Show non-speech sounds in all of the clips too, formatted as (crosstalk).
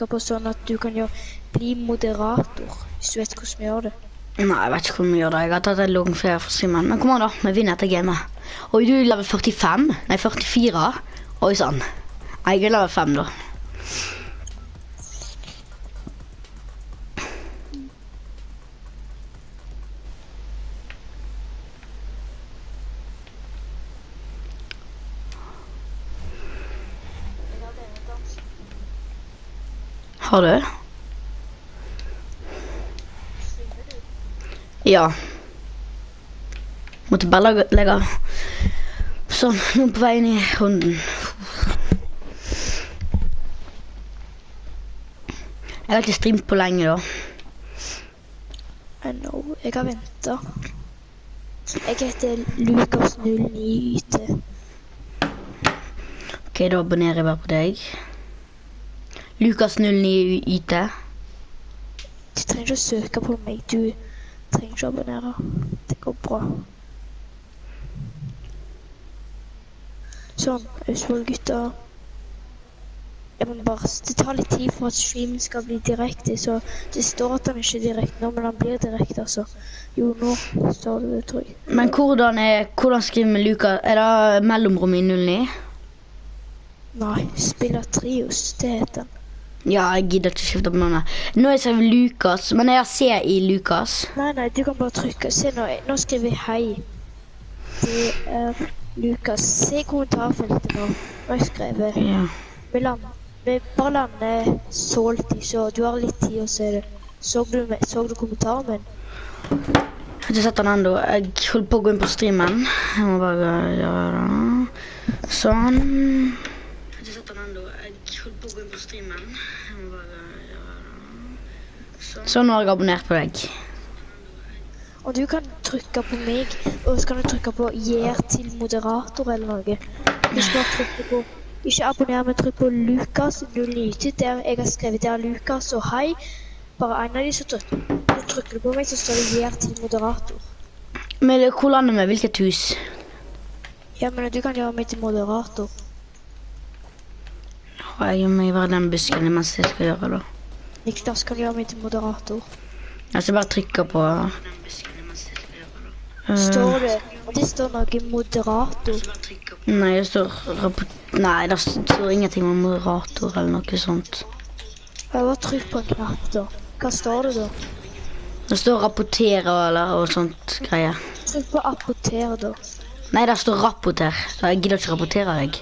søke på sånn at du kan jo bli moderator, hvis du vet hvordan vi gjør det. Nei, jeg vet ikke hvordan vi gjør det. Jeg har tatt en lang ferie for Simen. Men kom an, da. Vi vinner dette gamet. Oi, du er level 45? Nei, 44? Oi sann. Jeg er level 5, da. Har du? Ja. Måtte bare legge, av. sånn nå på vei inn i runden. Jeg har ikke streamt på lenge, da. I know, jeg har venta. Jeg heter Lukas09YT. Ok, da abonnerer jeg bare på deg. Lukas09YT. Du trenger ikke å søke på meg. Du trenger ikke å abonnere. Det går bra. Sånn, Audsvoll-gutta. Jeg må bare, det tar litt tid for at streamen skal bli direkte, så det står at han ikke er direkte nå, men han blir direkte, altså. Jo, nå står det det, tror jeg. Men hvordan, er, hvordan skriver vi Lukas? Er det mellomrom i 09? Nei, spiller Trios, det heter han. Ja, jeg gidder ikke skifte på navnet. Nå er jeg Lukas, men jeg har C i Lukas. Nei, nei, du kan bare trykke. Se nå, nå skriver jeg hei. Det er Lukas. Se kommentarfeltet nå. Nå har jeg skrevet. Ja. Vi, land, vi bare lander salty, så du har litt tid å se det. Så du, så du kommentaren min? Jeg har ikke sett den ennå. Jeg holder på å gå inn på streamen. Jeg må bare gjøre det. Sånn. Jeg har ikke sett den ennå. Jeg holder på å gå inn på streamen. Jeg må bare gjøre Sånn, nå har jeg abonnert på deg. Og du kan trykke på meg, og så kan du trykke på 'gir til moderator' eller noe. Ikke bare trykke på Ikke abonner, men trykk på Lukas 09 der jeg har skrevet der Lukas og hei. Bare en av de, så trykker så trykker du på meg, så står det 'gir til moderator'. Men hvor lander vi? Hvilket hus? Ja, men du kan gjøre meg til moderator. Og jeg må være den busken mens jeg skal gjøre det. Niklas kan gjøre meg til moderator. Jeg skal bare trykke på Eh, Står det Det står noe moderator. Nei, det står rapport... Nei, det står ingenting om moderator eller noe sånt. Jeg bare trykk på en knapp, da. Hva står det da? Det står rapportere eller og sånt greier. Trykk på rapportere, da. Nei, det står rapporter. Jeg gidder ikke rapportere deg.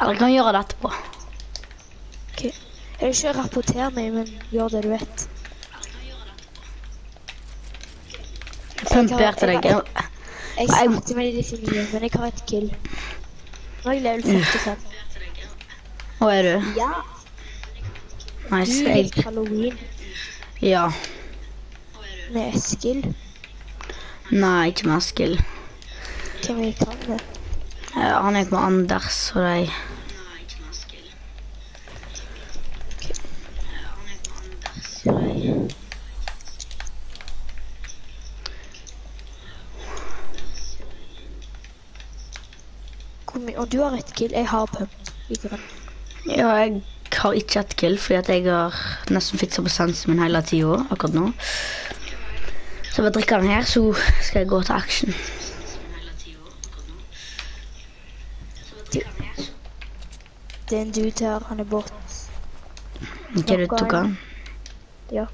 Eller jeg kan gjøre det etterpå. Ok. Jeg vil ikke rapportere meg, men gjør det du vet. Pumperte deg. Jeg Jeg- starter med de mye, men jeg har et kill. Nå er jeg level 45. Hvor er du? Ja, Nice. Du er halloween ja. med Eskil. Nei, ikke med Eskil. Hvem jeg kan det? Han gikk med Anders og mye? Og du har et kill. Jeg har pump. i grønn. Ja, jeg har ikke et kill, fordi at jeg har nesten fiksa på sensen min hele tida akkurat nå. Så ved å drikke den her, så skal jeg gå til action. Det er en dude her. Han er bort. Ikke du tok han? Ja.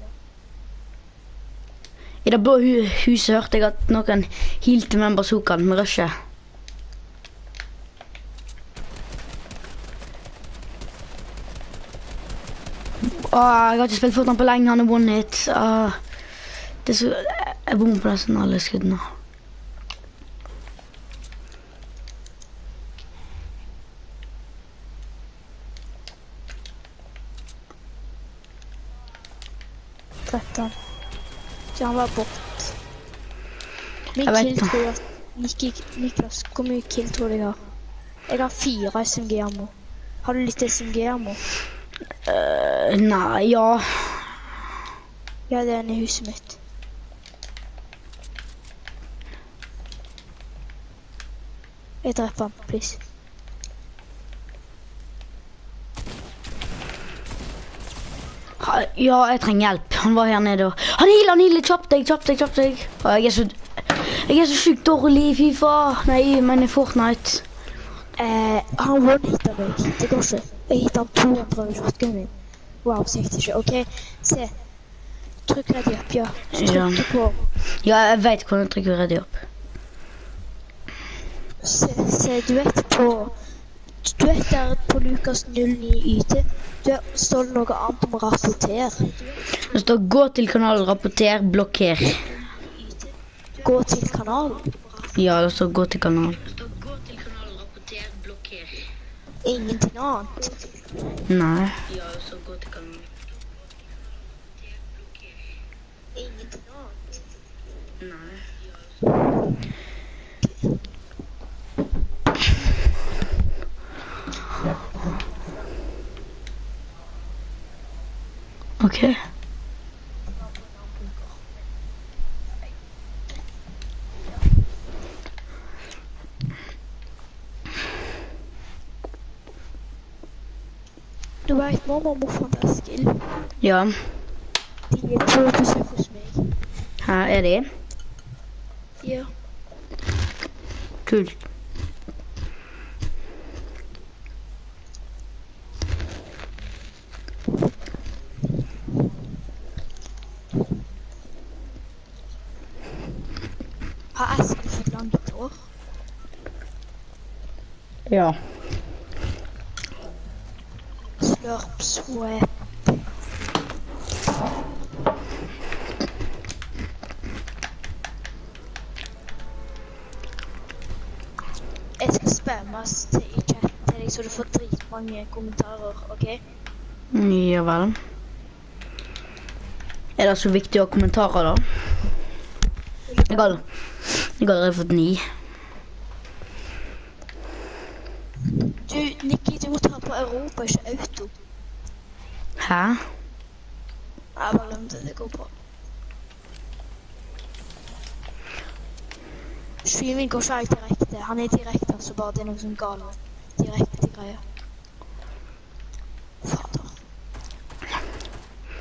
I det blå hu huset hørte jeg at noen hilte med en bazooka med rushet. Åh, jeg har ikke spilt fortan på lenge, han er one hit. Åh, det er så... Jeg bommer på nesten alle skuddene. Drepte han. Så han var bort. Min kill tror Niklas, hvor mye kill tror du jeg har? Jeg har fire SMG-ammo. Har du litt SMG-ammo? Uh, nei, ja. Ja, det er en i huset mitt. Jeg dreper han, please. Ja, jeg trenger hjelp. Han var her nede og Han healer, han healer! Kjapp deg, kjapp deg, kjapp deg! Og Jeg er så Jeg er så sjukt dårlig i Fifa. Nei, men i Fortnite. Eh, han one-hitta meg. Det går ikke. Jeg hitta han 200 med shotgunen min. Wow, så gikk det ikke. OK, se. Trykk ready up, ja. Så Ja. på. Ja, jeg veit hvordan du trykker ready up. Se, se, du vet på Du vet der på Lukas 09 YT, du står det noe annet om rapporter. Det står 'gå til kanalen, rapporter, blokker'. Gå til kanalen. Ja, det står 'gå til kanalen'. Ingenting annet. Nei. Ingenting annet. OK. Du vet mormor og morfar til Eskil. Ja. De er på besøk hos meg. Her er de. Ja. Kult. Har Eskil fått langt hår? Ja. Slurp, swap. Jeg skal spammes til i chat til deg, så du får dritmange kommentarer, OK? Ja vel. Er det så viktig å ha kommentarer, da? Jeg har, jeg har fått ni. Du, Nikki, du må ta på ikke auto. Hæ? Jeg bare glemte det, går på. Streaming går ikke helt direkte. Han er direkte, altså bare det er noe sånn gale. Direkte til greia. Fader.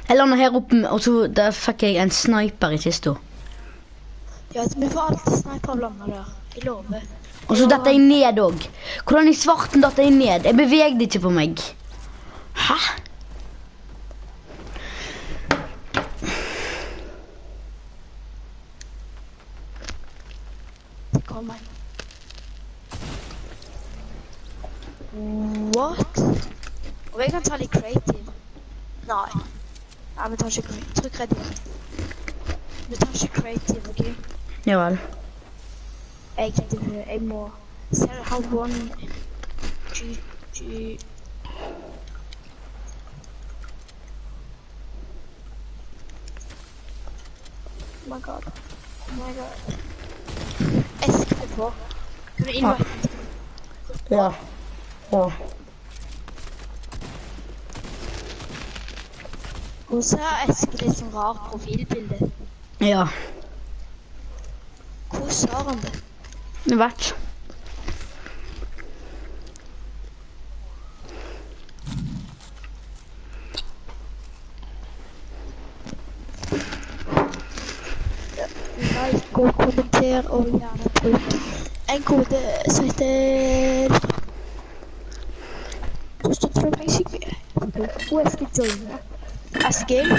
Jeg landa her oppe, og så der fikk jeg en sniper i kista. Ja, vi får alltid sniper av landa der. Jeg lover. Og så datt jeg ned òg. Hvordan i svarten datt jeg ned? Jeg bevegde ikke på meg. Hæ? Det kommer. What? Og jeg kan ta litt creative. Nei. Nei, vi tar ikke creative. Ready. Vi tar ikke creative, OK? Ja vel. Jeg, jeg må Se, how one G, G. Oh my god. Oh my god. Esk det på. Kan du invite Ja. Ja. Hun har Eske litt sånn rar profilbilde. Ja. Hvordan har han det? Det vet. Like og kommenter og gjerne bruk en kode som heter Hvor tror det meg sikkert? Og jeg skal joine. Eskil.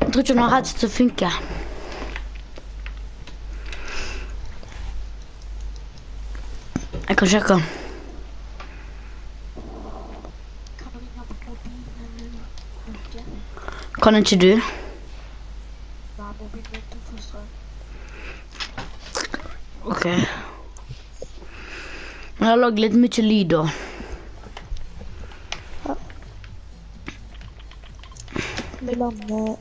Jeg tror ikke har headset som funker. Jeg kan sjekke. Kan du ringe på mobilen? Kan ikke du? Nei, mobilen min tok for strøm. OK. Men jeg har lagd litt mye lyd da. Vi lander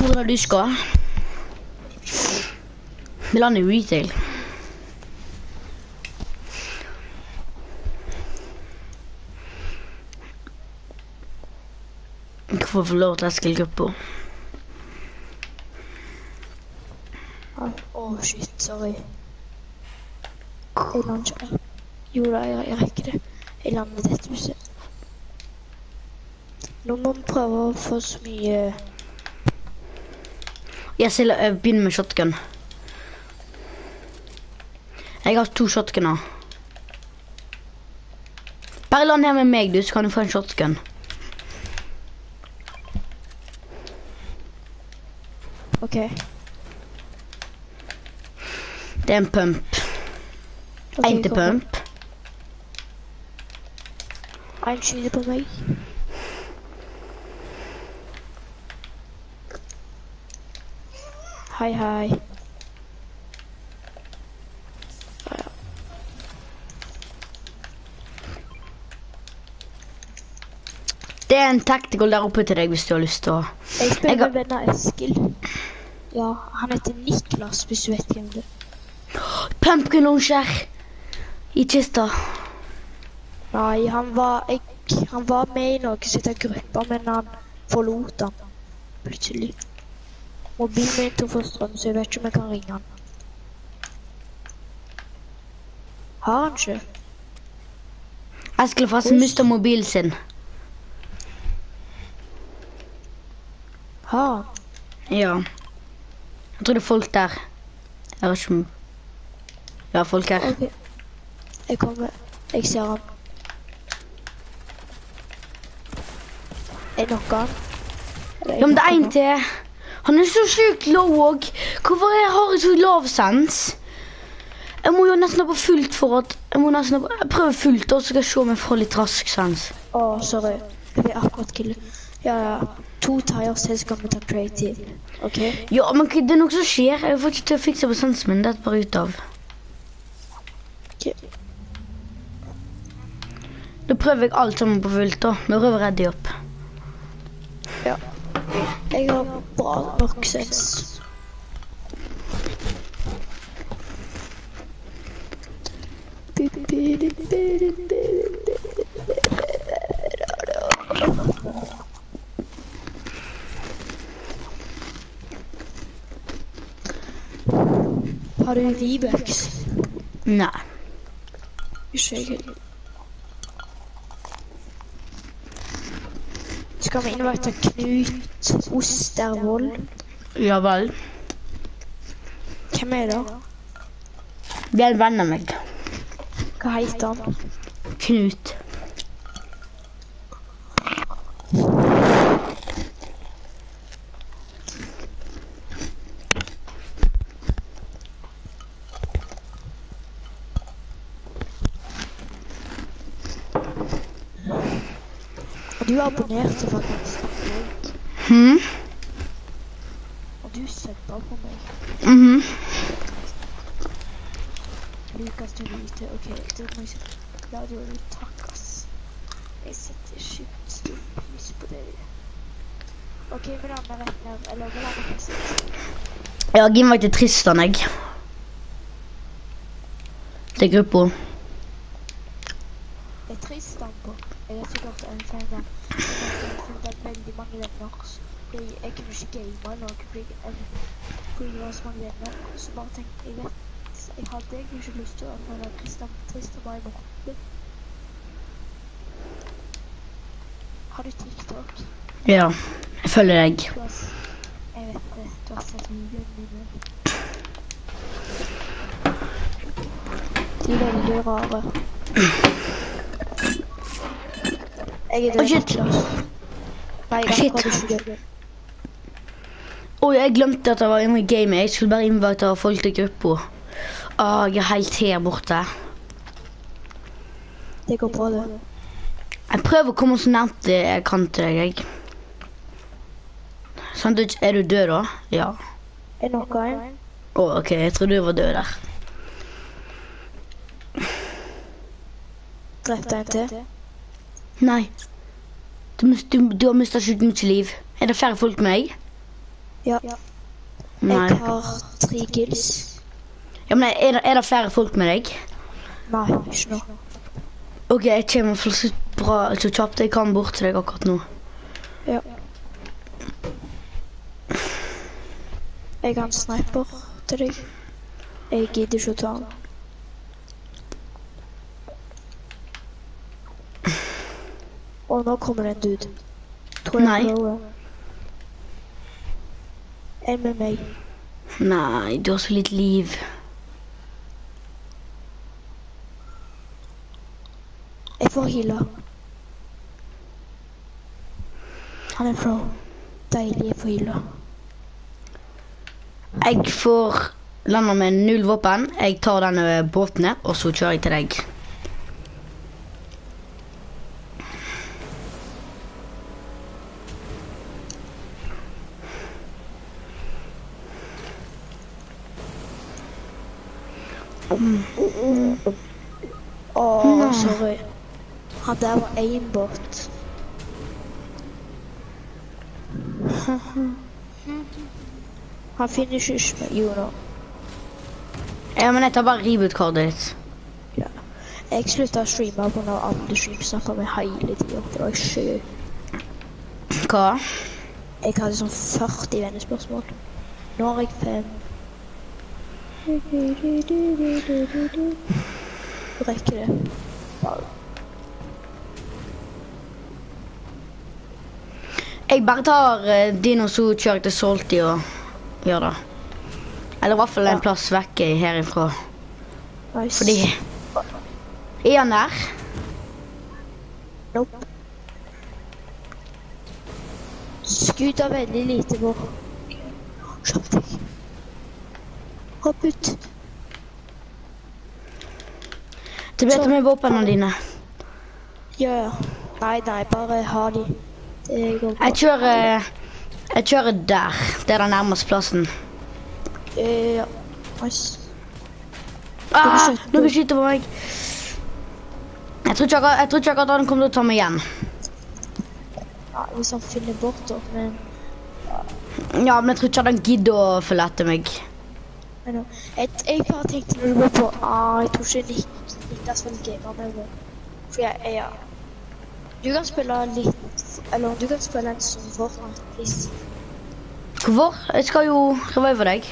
Hvor er det du skal? I retail. Hvorfor får lov til Eskil-gruppa? Å, shit, sorry. Jeg lander ikke. Jo da, jeg, jeg rekker det. Jeg lander dette huset. Nå må vi prøve å få så mye Jeg jeg begynner med shotgun. Jeg har to shotgunner. Bare land her med meg, du, så kan du få en shotgun. OK. Det er en pump. Okay, En til pump. En skyter på meg. Hei, hei. En tactical der oppe til deg hvis du har lyst til å Jeg spiller jeg... med venner Eskil. Ja, han heter Niklas, hvis du vet hvem det er. Pumpkin launcher i kista. Nei, han var, jeg, han var med i noe som heter gruppa, men han forlot han plutselig. Mobilen min tok for strøm, så jeg vet ikke om jeg kan ringe han. Har han ikke? Eskil forresten mista mobilen sin. Han? Ja. Jeg tror det er folk der. Jeg vet ikke om Ja, folk her. Ok. Jeg kommer. Jeg ser han. Jeg knocker han. Ja, men det er en til. Han er så sykt low òg. Hvorfor jeg har jeg så lav sens? Jeg må jo nesten ha på fullt for at Jeg må nesten ha på, jeg prøver fullt, og så skal jeg se om jeg får litt rask sens. Å, sorry. Jeg ble akkurat killet. Ja, ja. To tires til, så kan vi ta creative. OK? Ja, men det er noe som skjer. Jeg får ikke til å fikse på sensen min. Det er bare ut av. Ok. Da prøver jeg alt sammen på fullt, da. Nå prøver jeg å redde opp. Ja. Jeg har bra nok sens. Har du V-bucks? Nei. Ikke jeg heller. Skal vi invite Knut Ostervold? Ja vel. Hvem er det? Det er en venn av meg. Hva heter han? Knut. Du abonnerte faktisk. Hm? Og du sendte på meg. Mhm. Lukas, du lite. Ok, det må jeg si. Ja, du har takk, ass. Jeg setter sjukt stor pris på det. Ok, vil han rett ned, eller vil han ikke sitte? Jeg har til Tristan, jeg. Til gruppa. Det er trist han på. Jeg har sikkert en feil der. Jeg har funnet veldig mange venner. Fordi gamer ikke noe, fordi jeg, fordi det var så mange venner. Så bare tenkte jeg, vet, jeg hadde egentlig ikke lyst til å være trist han, trist og bare i. Har du TikTok? Ja. Jeg følger deg. Har, jeg vet det, du har sett videoene mine. De er veldig rare. Jeg er Å, Oh, shit. Nei, jeg kan er gjøre ikke Oi, jeg glemte at jeg var inne i gamet. Jeg skulle bare invitere folk til gruppa. Oh, jeg er helt her borte. Det går bra, det. Jeg prøver å komme så nært jeg kan til deg, jeg. Sånn, er du død da? Ja. Er noe en? Å, ok, jeg trodde du var død der. Drepte en til? Nei. Du, du, du har mistet sjukt mye liv. Er det færre folk med deg? Ja. Nei. Jeg har tre kills. Ja, men er det, er det flere folk med deg? Nei, ikke nå. Ok, jeg kommer for så bra, så kjapt jeg kan bort til deg akkurat nå. Ja. Jeg har en sniper til deg. Jeg gidder ikke å ta den. Og nå kommer det en dude. Tror jeg Nei. En med meg. Nei, du har så litt liv. Jeg får heala. Han er pro. Deilig jeg får heala. Jeg får landa med null våpen. Jeg tar denne båten her, og så kjører jeg til deg. Åh, Nei. sorry. Han der var aimbot. (laughs) Han finner ikke med Jo nå. Ja, men jeg tar bare reboot-kortet ditt. Ja. Jeg slutta å streame når alle stream snakka med hele tida. Det var sjukt. Hva? Jeg hadde sånn 40 vennespørsmål. Nå har jeg fem. Rekker det. Jeg bare tar uh, din og så kjører til Salty og gjør det. Eller i hvert fall en Ja. plass vekk herifra. nice. Fordi Er han der? Nope. Skuta veldig lite på. Kjapp deg. Hopp ut. Det blir til med våpnene dine. Ja, ja. Nei, nei, bare ha de. Jeg kjører Jeg kjører der. Det er den nærmeste plassen. Eh, Ja. Ah, noen skyter på meg. Jeg tror ikke akkurat, jeg tror ikke akkurat han kommer til å ta meg igjen. Ja, hvis han finner bort da, men... Ja, men jeg tror ikke han gidder å følge etter meg. Nå- jeg, jeg bare tenkte når du var på, ah, jeg tror ikke Nick, Niklas vil game med meg. For jeg, jeg, ja. Du kan spille litt, eller du kan spille en sånn Fortnite, please. Hvorfor? Jeg skal jo revive deg.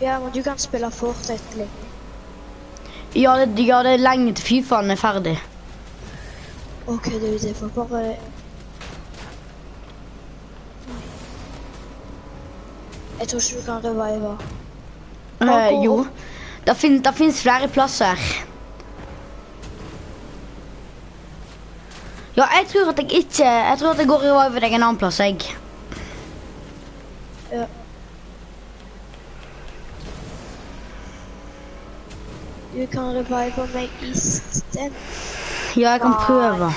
Ja, men du kan spille Fortnite lenge. Ja, det, ja, det er lenge til Fifaen er ferdig. Ok, det er jo det For bare... Jeg tror ikke du kan revive. Eh, jo. Det fin, der finnes flere plasser. Ja, jeg tror at jeg ikke Jeg tror at jeg går reviver deg en annen plass, jeg. Ja. Du kan revive meg. Ja, jeg kan Nei. prøve.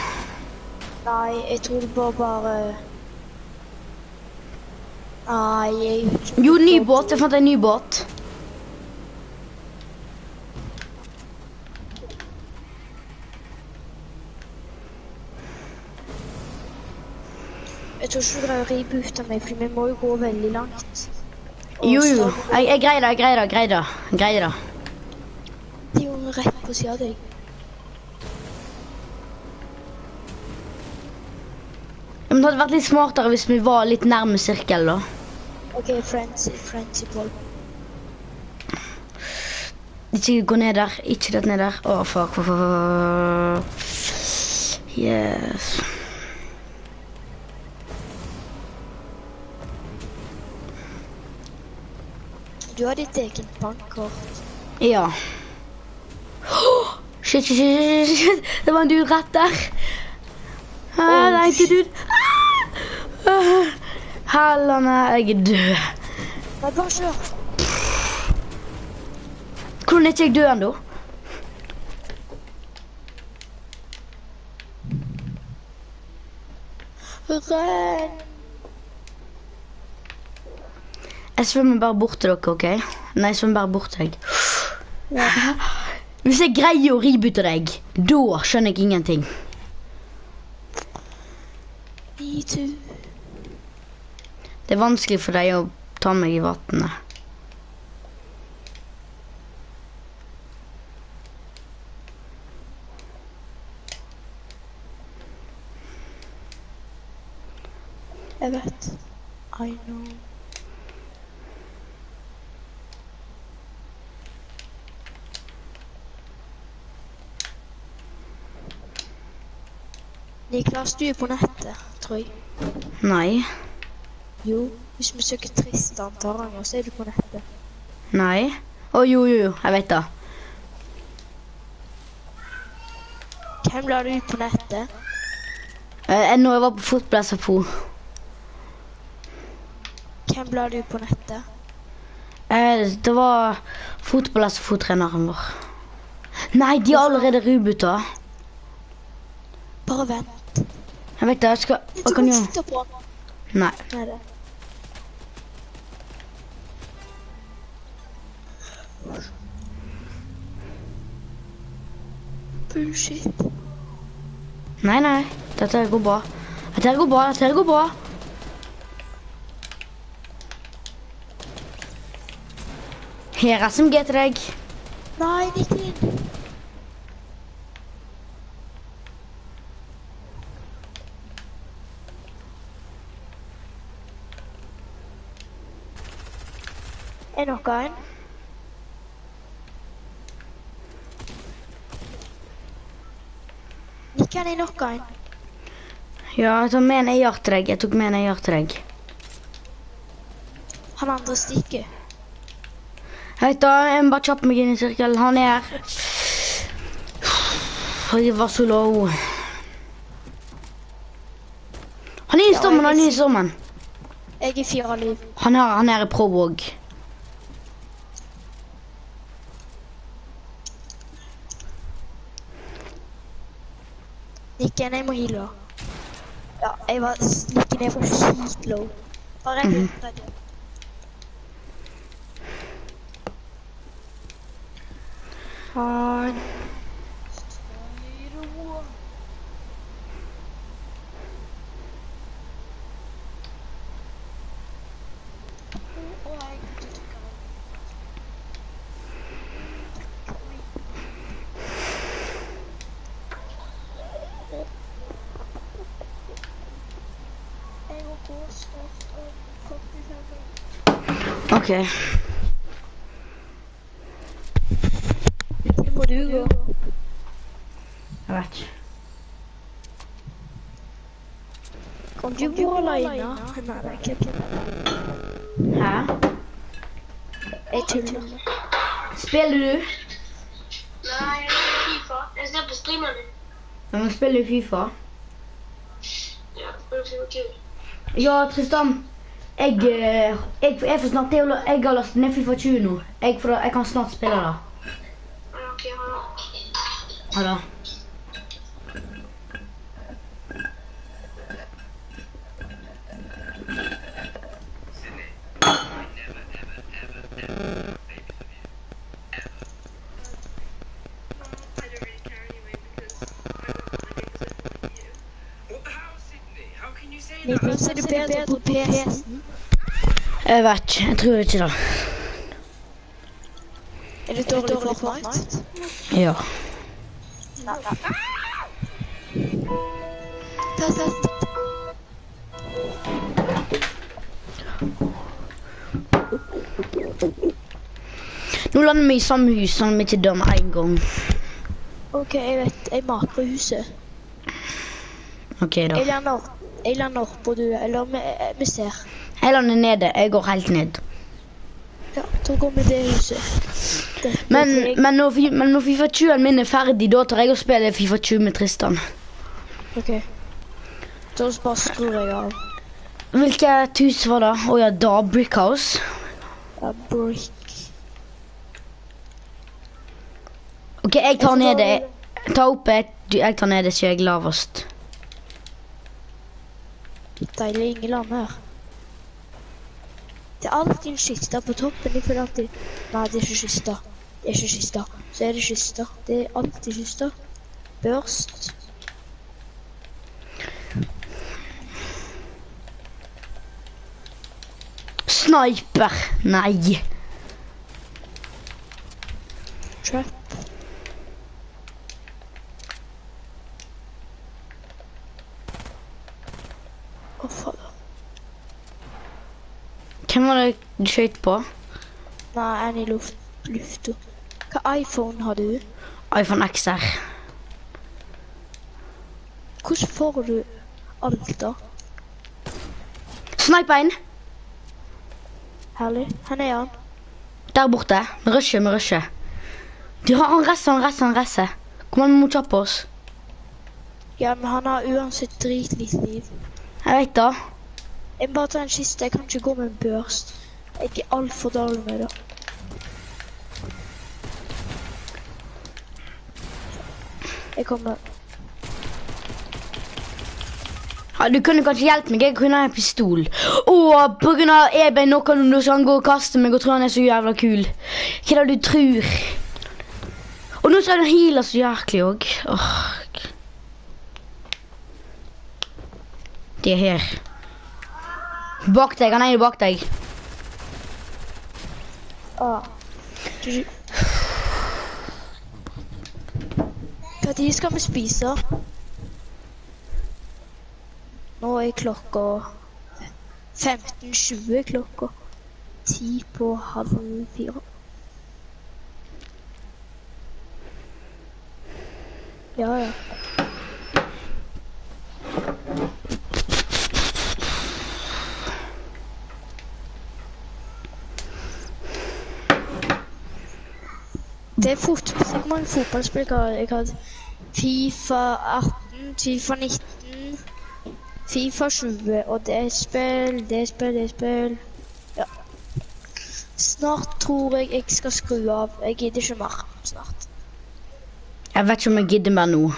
Nei, jeg tror det bare bare... Nei, jeg... Jo, ny båt. Jeg fant en ny båt. Tror ikke du greier å av meg, for vi må jo gå veldig langt. Og Jo, jo. Jeg, jeg greier det, jeg greier det. Greier det. Greier det. De er jo rett på siden av deg. Men det hadde vært litt smartere hvis vi var litt nærme sirkel, da. Ok, friends, ball. Ikke gå ned der. Ikke dette ned der. Å, fuck, fuck, fuck. Yes. Du har ditt eget bankkort. Ja. Shit, shit, shit, shit, shit. Det var en dude rett der. Ah, nei, ikke dude. Ah. Ah. Hellene, jeg er død. Nei, bare kjør. Hvordan er ikke jeg død ennå? Renn. Jeg svømmer bare bort til dere, OK? Nei, jeg svømmer bare bort til deg. Ja. Hvis jeg greier å reboote deg, da skjønner jeg ingenting. Det er vanskelig for deg å ta meg i vannet. Jeg vet. I know. Niklas, du er på nettet, tror jeg. Nei. Jo, hvis vi søker Tristan Taranger, så er du på nettet. Nei. Å, jo, jo, jo. Jeg vet det. Hvem la du ut på nettet? Eh, når jeg var på fotball-SFO. Hvem la du på nettet? Eh, det var fotball-SFO-treneren vår. Nei, de er allerede rubuta. Bare vent. Vet det, jeg skal Du kan sitte på. Nei. Nei. Bullshit. Nei, nei. Dette går bra. Dette går bra, dette går bra. Her er SMG til deg. Nei, Niklin. Er noe en? han er noe en. Ja, jeg tok med en hjertregg. Jeg tok med en hjertregg. Han andre stikker. Vet da, jeg må bare kjappe meg inn i sirkelen. Han er her. Jeg var så low. Han er i stormen, han er i stormen. Jeg er fire liv. Han er, han er i Probog. Nikken, jeg må heale. Ja, jeg var Nikken, jeg for sykt low. Bare en Mhm. redd. Han Ok. Hvor må du gå? Jeg vet ikke. Kan du gå alene? Nei, det er ikke Hæ? Jeg tuller. Spiller du? Nei, jeg spiller Fifa. Jeg ser på streameren din. Ja, men spiller du FIFA? Ja, spiller Fifa kul. Ja, Tristan. Jeg, eh, jeg, jeg får snart jeg, Jeg har lastet ned FIFA 20 nå. Jeg, får, jeg kan snart spille det. Ok, ha det. Ha det. I don't really care anyway because I don't like it because I like you. Well, how, Sydney? How can you say that? Niklas, er du bedre på PC-en? Jeg vet. Jeg tror ikke det. Er du dårlig på Fortnite? Ja. Ta test. Nå lander vi i samme hus, sånn vi ikke dør med en gang. Ok, jeg vet. Jeg makrohuset. Ok, da. Jeg lander, jeg lander oppå du, eller vi, vi ser. Jeg lander nede. Jeg går helt ned. Ja, da går vi det huset. Det, Men, det er men, når, men når Fifa 20 min er ferdig, da tar jeg og spiller Fifa 20 med Tristan. Ok. Da bare skrur jeg av. Hvilket hus var det? Å ja, da Brickhouse. Ja, brick. Ok, jeg tar ned det. Ta opp et, jeg tar ned det, så jeg er lavest. Deilig ingen land her. Det er alltid en kiste på toppen. Ikke alltid Nei, det er ikke kiste. Det er ikke kiste. Så er det kiste. Det er alltid kiste. Børst. Sniper! Nei. Trap. Å, fader. Hvem var det du skjøt på? Nei, en i luft, lufta. Hva iPhone har du? iPhone XR. hvordan får du alt da? Snipe en. Herlig. Hvor er han? Der borte. Vi rusher, vi rusher. De har han resser, han resser, han resser. Kom an, vi må kjappe oss. Ja, men han har uansett dritlite liv. Jeg vet da. Jeg må bare ta en kiste, jeg kan ikke gå med en børst. Er altfor dårlig med det. Jeg kommer. Ja, du kunne kanskje hjelpe meg. Jeg kunne ha en pistol. Å, på grunn av jeg ble knocka nå, så han går og kaster meg og tror han er så jævla kul. Hva er det du tror? Og nå skal han heale så jæklig òg. Det De er her. Bak deg. Han er jo bak deg. Ah. GG. Tid skal vi spise? Nå er klokka 15.20 klokka. Ti på halv fire. Ja, ja. Det er fotball. Hvor mange fotballspill har. Jeg hatt? Fifa 18, Fifa 19, Fifa 20, og det er spill, det er spill, det er spill. Ja. Snart tror jeg jeg skal skru av. Jeg gidder ikke mer snart. Jeg vet ikke om jeg gidder mer nå.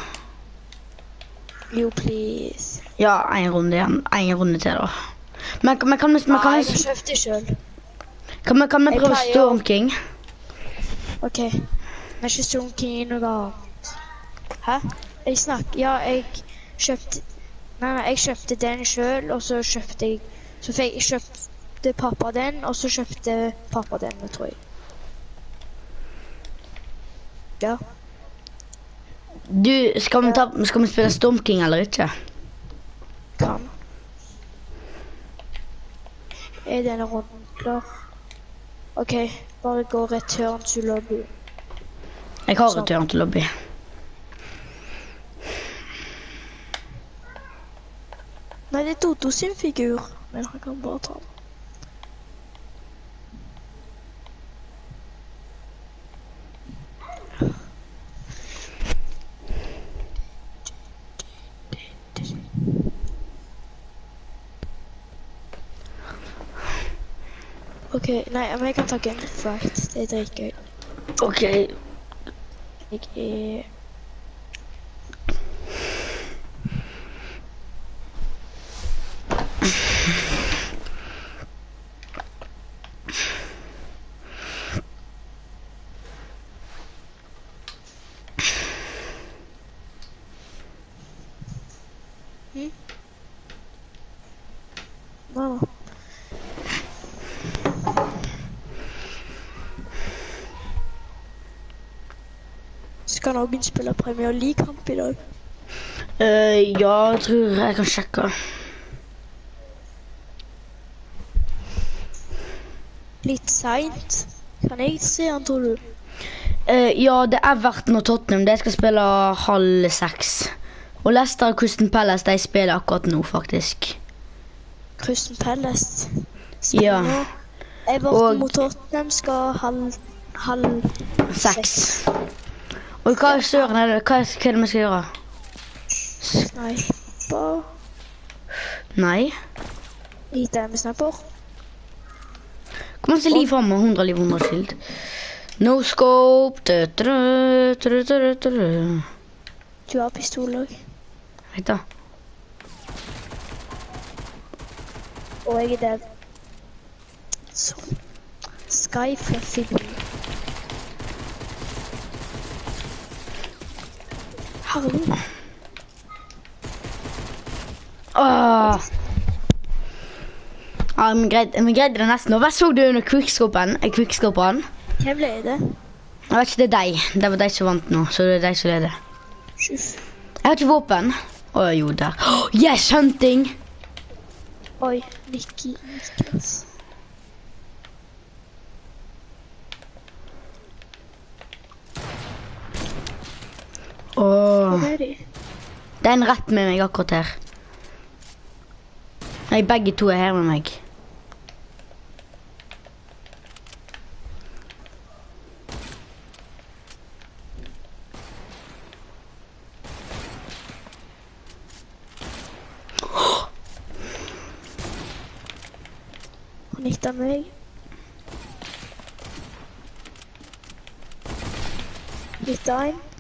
Jo, please. Ja, en runde igjen. Én runde til, da. Men, men kan vi Nei, jeg vi- har kjøpt det selv. kan, vi- prøve Storm King? Ok. Men ikke Stone i noe annet. Hæ? Jeg snakker Ja, jeg kjøpte Nei, nei, jeg kjøpte den sjøl, og så kjøpte jeg Så fikk jeg kjøpte pappa den, og så kjøpte pappa den, tror jeg. Ja. Du, skal vi, ta, skal vi spille Storm King eller ikke? Kan. Er denne runden klar? OK, bare gå return to lobby. Jeg har Sånn. return til lobby. Nei, det er Dodo sin figur, men han kan bare ta den. Ok, nei, men jeg kan ta gunfight. Det er dritgøy. OK. Jeg er... Hm? Hva da? Skal noen spille Premier League-kamp i dag? Uh, ja, jeg tror jeg kan sjekke. Litt seint. Kan jeg se han, tror du? Uh, ja, det er Everton og Tottenham. De skal spille halv seks. Og Leicester og Crystal Palace de spiller akkurat nå, faktisk. Crystal Palace. Ja. nå. Everton Og- mot Tottenham skal halv... halv... Seks. Og hva er søren er det? Hva er er det vi skal gjøre? Sniper. Nei. Lite med sniper. Hvor mange liv har vi? 100 liv, 100 skilt. No scope. Du, har pistol òg. Vet da. Og jeg er dead. Sånn. Skyfluffy blue. Herlig. Åh. Ja, vi greide, vi greide det nesten. Og hva så du under quickscopen? Eh, quickscopen? Hvem ble det? Jeg vet ikke, det er deg. Det var deg som vant nå, så det er deg som leder. Sjuff. Jeg har ikke våpen. Å, jo, der. Oh, yes, hunting! Oi, Vicky. Niklas. Det er en rett med meg akkurat her. Nei, begge to er her med meg. Han gikk av meg. Litt av en.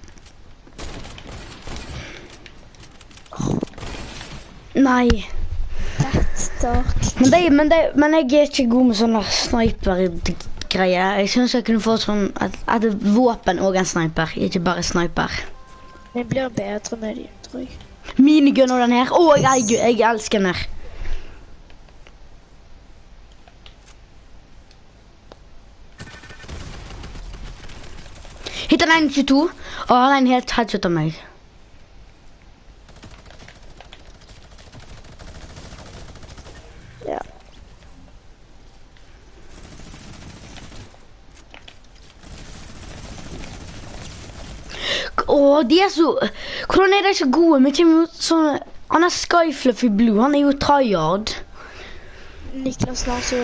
Nei. Men, det, men, det, men jeg er ikke god med sånne sniper-greier. Jeg syns jeg kunne få sånn et, et våpen og en sniper, ikke bare sniper. Det blir bedre med de, tror jeg. Minigun og den her. Å, jeg, jeg, jeg elsker den her. Hit den 22, og han er en helt headshot av meg. Ja. Å, de er så Hvordan er de så gode? Vi kommer jo sånn Han er Skyfluffy Blue, han er jo tryhard. Niklas Lars så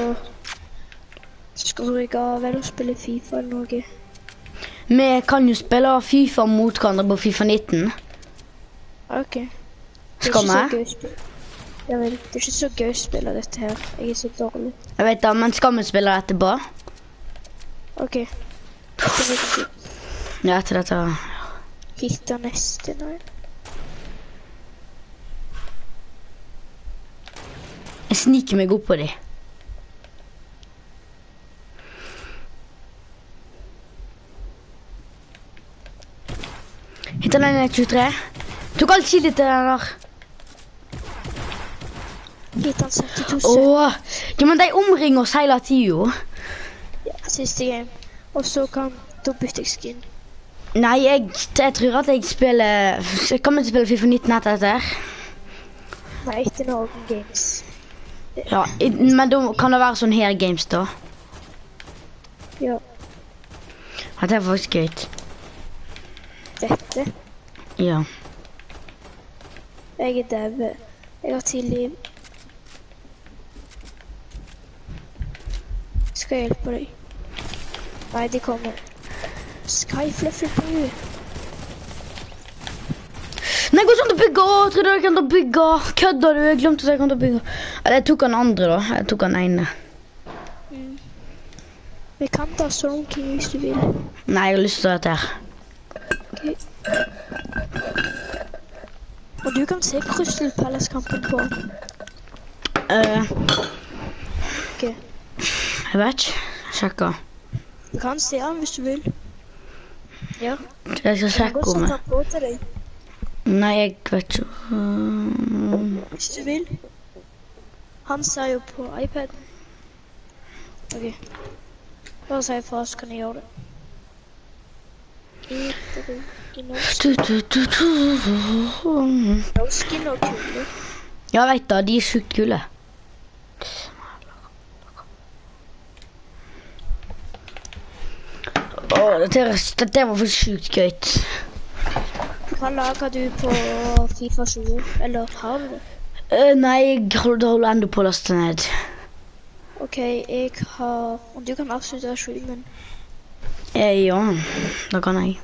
Skal jeg av vel å spille Fifa eller noe? Vi kan jo spille Fifa mot hverandre på Fifa 19. Ok. Skal vi? Ja men det er ikke så gøy å spille dette her. Jeg er så dårlig. Jeg vet det, men skal vi spille etterpå? Ok. Ja, etter dette. Hitta neste nå. Jeg sniker meg opp på de. Hitta den 23. Tok alt kildet til den der. Hittar han 72 Åh, ja, men de omringer oss hele tiden. Ja, siste game. Og så kan da bytte jeg skin. Nei, jeg, jeg tror at jeg spiller Jeg kommer til å spille Fifa 19 etter dette. Nei, ikke noen games. Ja, men da kan det være sånn her games, da. Ja, At det er faktisk gøy. dette. Ja. Jeg er dau. Jeg har ti liv. Skal jeg hjelpe deg? Nei, de kommer. Skyfluffy Blue. Nei, gå sånn til å bygge! Å, trodde jeg kan ta bygge! Kødder du? Jeg glemte at jeg ta bygge. Eller, jeg tok han andre, da. Jeg tok han ene. Vi kan ta Storm King hvis du vil. Nei, jeg har lyst til dette her. Okay. Og du kan se Crystal Palace-kampen på. Uh, okay. jeg vet ikke. Sjekker. Du kan se han hvis du vil. Ja. Jeg skal sjekke om jeg han på til deg Nei, jeg vet ikke. Um... hvis du vil. Han ser jo på iPaden. Ok. Bare si ifra, så kan jeg gjøre det. Og kule. Ja, vet da. De er sjukt kule. Åh, dette, dette var for sjukt gøy. Hva lager du på Fifa 20? Eller har du? Uh, nei, jeg holder enda på å laste ned. OK, jeg har Du kan avslutte streamen. Eh, ja, det kan jeg.